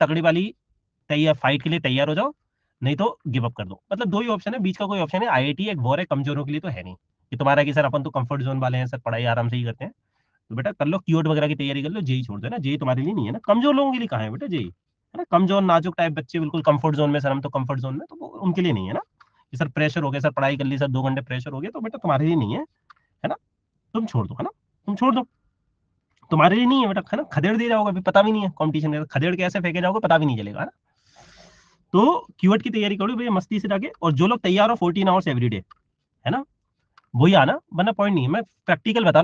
तगड़ी वाली तैयार फाइट के लिए तैयार हो जाओ, नहीं तो गिव अप कर दो। मतलब दो ही ऑप्शन है, बीच का कोई ऑप्शन है आईआईटी एक बोर है, कमजोरों के लिए तो है नहीं। कि तुम्हारा कि सर, अपन तो कंफर्ट जोन वाले हैं, सर, पढ़ाई आराम से ही करते हैं। तो बेटा कर लो क्यूट वगैरह की तैयारी कर लो, जेई छोड़ दो ना? जेई तुम्हारे लिए नहीं है ना। कमज़ोर लोगों के लिए कहा है बेटा जेई? है ना? कमज़ोर, नाजुक टाइप बच्चे, बिल्कुल कंफर्ट जोन में, सर, हम तो कंफर्ट जोन में तो उनके लिए नहीं है ना? कि सर प्रेशर हो गया, सर, पढ़ाई कर ली, सर, दो घंटे प्रेशर हो गया तो बेटा तुम्हारे लिए नहीं है है ना? तुम छोड़ दो, है ना? तुम छोड़ दो। तुम्हारे लिए नहीं है बेटा, है ना? खदेड़ दे जाओगे, अभी पता भी नहीं है कॉम्पिटिशन का, खदेड़ कैसे फेंके जाओगे, पता भी नहीं चलेगा ना? तो क्यूट की तैयारी करो भैया, मस्ती से जाके, और जो लोग तैयार हो फोर्टीन आवर्स एवरी डे है ना? वही आना, वरना पॉइंट नहीं है। मैं प्रैक्टिकल बता रहा हूँ।